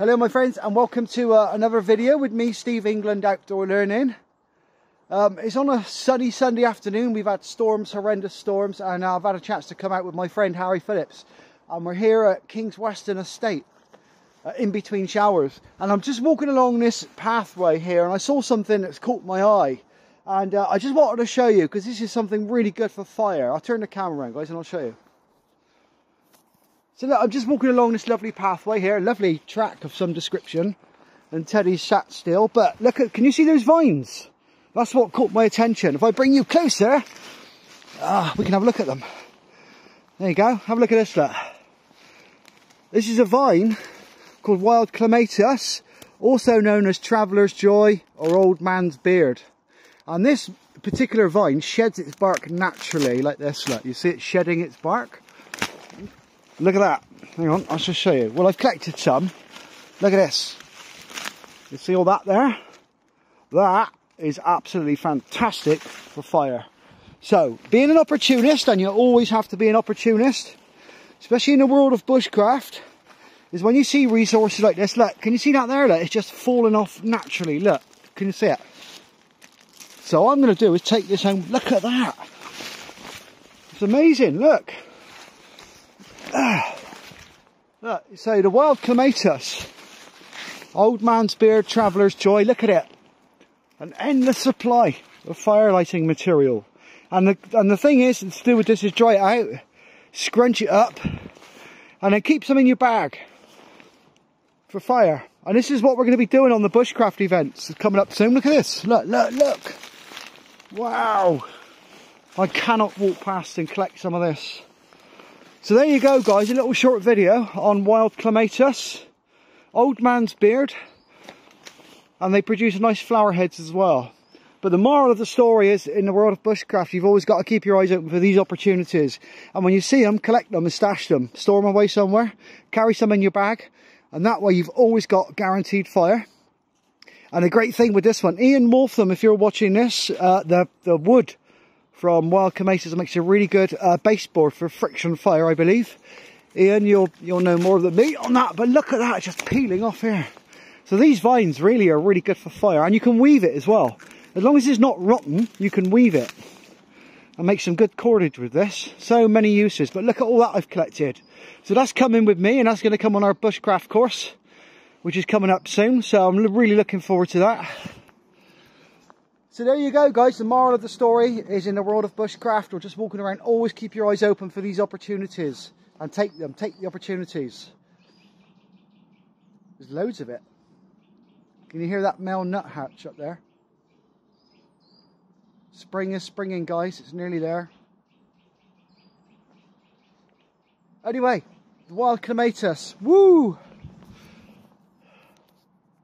Hello my friends and welcome to uh, another video with me Steve England Outdoor Learning. Um, it's on a sunny Sunday afternoon, we've had storms, horrendous storms and uh, I've had a chance to come out with my friend Harry Phillips and we're here at King's Weston Estate uh, in between showers and I'm just walking along this pathway here and I saw something that's caught my eye and uh, I just wanted to show you because this is something really good for fire. I'll turn the camera around guys and I'll show you. So look, I'm just walking along this lovely pathway here, a lovely track of some description. And Teddy's sat still, but look at, can you see those vines? That's what caught my attention. If I bring you closer, ah, we can have a look at them. There you go, have a look at this look. This is a vine called Wild Clematis, also known as Traveller's Joy or Old Man's Beard. And this particular vine sheds its bark naturally like this, look. You see it shedding its bark? Look at that. Hang on, I'll just show you. Well, I've collected some. Look at this. You see all that there? That is absolutely fantastic for fire. So, being an opportunist, and you always have to be an opportunist, especially in the world of bushcraft, is when you see resources like this, look, can you see that there? Look, it's just falling off naturally, look, can you see it? So all I'm going to do is take this home, look at that. It's amazing, look. Ah. Look, so the wild clematis, old man's beard, traveller's joy, look at it. An endless supply of fire lighting material. And the, and the thing is, to do with this is dry it out, scrunch it up, and then keep some in your bag for fire. And this is what we're going to be doing on the bushcraft events coming up soon. Look at this. Look, look, look. Wow. I cannot walk past and collect some of this. So there you go guys, a little short video on wild clematis, old man's beard, and they produce nice flower heads as well. But the moral of the story is, in the world of bushcraft, you've always got to keep your eyes open for these opportunities. And when you see them, collect them and stash them. Store them away somewhere, carry some in your bag, and that way you've always got guaranteed fire. And the great thing with this one, Ian Waltham, if you're watching this, uh, the, the wood from Wild Clematis makes a really good uh, baseboard for friction fire, I believe. Ian, you'll you'll know more than me on that, but look at that, just peeling off here. So these vines really are really good for fire, and you can weave it as well. As long as it's not rotten, you can weave it and make some good cordage with this. So many uses, but look at all that I've collected. So that's coming with me, and that's going to come on our bushcraft course, which is coming up soon. So I'm really looking forward to that. So there you go guys, the moral of the story is in the world of bushcraft or just walking around, always keep your eyes open for these opportunities and take them, take the opportunities. There's loads of it. Can you hear that male nuthatch up there? Spring is springing guys, it's nearly there. Anyway, the wild clematis, woo!